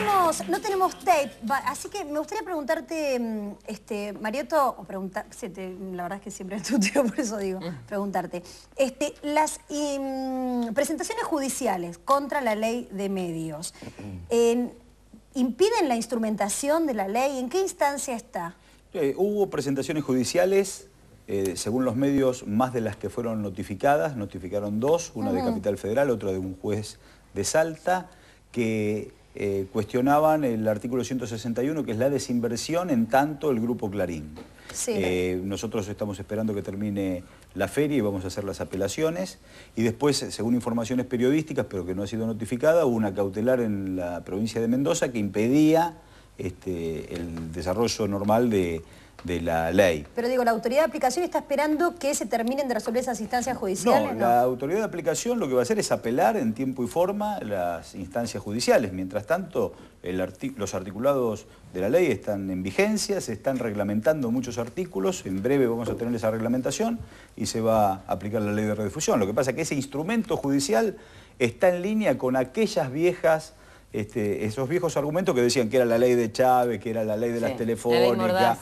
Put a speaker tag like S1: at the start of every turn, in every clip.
S1: tenemos, no tenemos tape, así que me gustaría preguntarte, mm, este, Marioto, o preguntar, la verdad es que siempre es tu tío, por eso digo, preguntarte. Este, las mm, presentaciones judiciales contra la ley de medios, en- ¿impiden la instrumentación de la ley? ¿En qué instancia está?
S2: Eh, hubo presentaciones judiciales, eh, según los medios, más de las que fueron notificadas. Notificaron dos, una de Capital Federal, otra de un juez de Salta, que eh, cuestionaban el artículo 161, que es la desinversión en tanto el Grupo Clarín.
S1: Sí.
S2: Eh, nosotros estamos esperando que termine la feria y vamos a hacer las apelaciones. Y después, eh, según informaciones periodísticas, pero que no ha sido notificada, hubo una cautelar en la provincia de Mendoza que impedía este, el desarrollo normal de, de la ley.
S1: Pero digo, la autoridad de aplicación está esperando que se terminen de resolver esas instancias judiciales,
S2: No, la autoridad de aplicación lo que va a hacer es apelar en tiempo y forma las instancias judiciales. Mientras tanto, el los articulados de la ley están en vigencia, se están reglamentando muchos artículos, en breve vamos a tener esa reglamentación y se va a aplicar la ley de redifusión. Lo que pasa es que ese instrumento judicial está en línea con aquellas viejas... este, esos viejos argumentos que decían que era la ley de Chávez, que era la ley de
S3: Sí,
S2: las
S3: la ley
S2: telefónicas,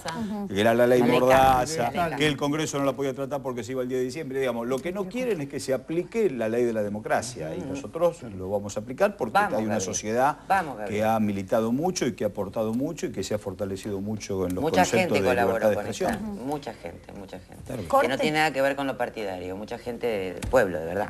S2: que era la ley
S3: La
S2: Mordaza,
S3: ley
S2: que el Congreso no la podía tratar porque se iba el día de diciembre. Digamos, lo que no quieren es que se aplique la ley de la democracia y nosotros lo vamos a aplicar porque
S3: Vamos,
S2: hay una
S3: Gabriel.
S2: sociedad
S3: Vamos,
S2: que ha militado mucho y que ha aportado mucho y que se ha fortalecido mucho en los
S3: Mucha
S2: conceptos
S3: gente
S2: de libertad de
S3: con esta.
S2: expresión.
S3: Mucha gente, mucha gente.
S2: Claro.
S3: Que no tiene nada que ver con lo partidario, mucha gente del pueblo, de verdad.